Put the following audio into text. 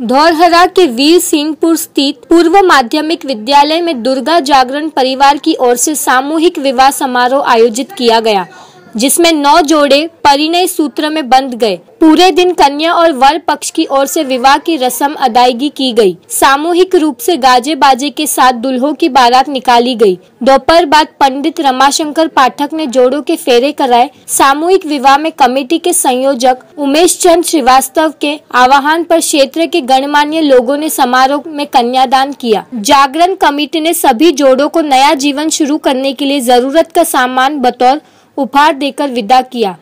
धौरहरा के वीर सिंहपुर स्थित पूर्व माध्यमिक विद्यालय में दुर्गा जागरण परिवार की ओर से सामूहिक विवाह समारोह आयोजित किया गया। जिसमें नौ जोड़े परिणय सूत्र में बंध गए पूरे दिन कन्या और वर पक्ष की ओर से विवाह की रस्म अदायगी की गई। सामूहिक रूप से गाजे बाजे के साथ दुल्हों की बारात निकाली गई। दोपहर बाद पंडित रमाशंकर पाठक ने जोड़ों के फेरे कराए सामूहिक विवाह में कमेटी के संयोजक उमेश चंद श्रीवास्तव के आह्वान पर क्षेत्र के गणमान्य लोगों ने समारोह में कन्यादान किया जागरण कमेटी ने सभी जोड़ों को नया जीवन शुरू करने के लिए ज़रूरत का सामान बतौर उपहार देकर विदा किया।